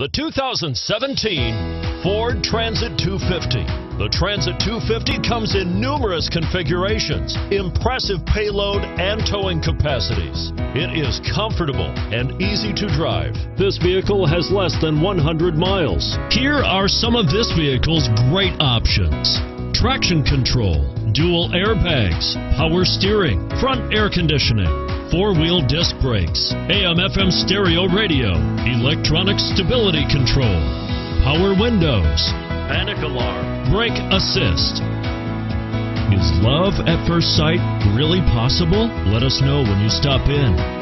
The 2017 Ford Transit 250. The Transit 250 comes in numerous configurations, impressive payload, and towing capacities. It is comfortable and easy to drive. This vehicle has less than 100 miles. Here are some of this vehicle's great options traction control, dual airbags, power steering, front air conditioning four-wheel disc brakes, AM-FM stereo radio, electronic stability control, power windows, panic alarm, brake assist. Is love at first sight really possible? Let us know when you stop in.